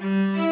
Música